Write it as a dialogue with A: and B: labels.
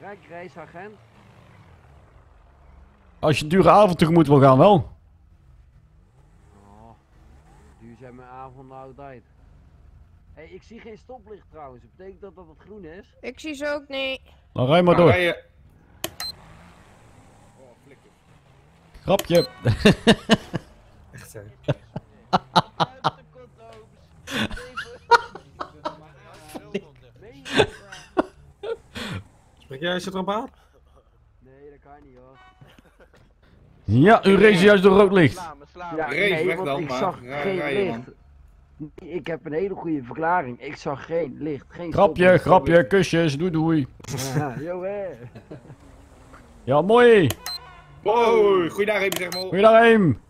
A: Kijk, reisagent.
B: Als je een dure avond tegemoet wil gaan, wel.
A: Oh, duur zijn mijn avonden altijd. Hé, hey, ik zie geen stoplicht trouwens. Dat betekent dat dat het groen is?
C: Ik zie ze ook niet.
B: Dan rij maar door.
D: rij je- Oh, flikker.
B: Grapje.
D: Echt hè. Jij je erop aan?
A: Nee, dat kan niet hoor.
B: Ja, u race juist door rood licht.
E: Sla me, sla me.
A: Ja,
D: Race
A: nee,
D: weg
A: want
D: dan,
A: ik
D: maar.
A: zag geen licht. Ik heb een hele goede verklaring. Ik zag geen licht, geen
B: Grapje, grapje, kusjes, doei doei.
A: Ja, yo, hè.
B: Ja, mooi.
D: Hoi, goeiedag even zeg maar.
B: Goeiedag, Eem.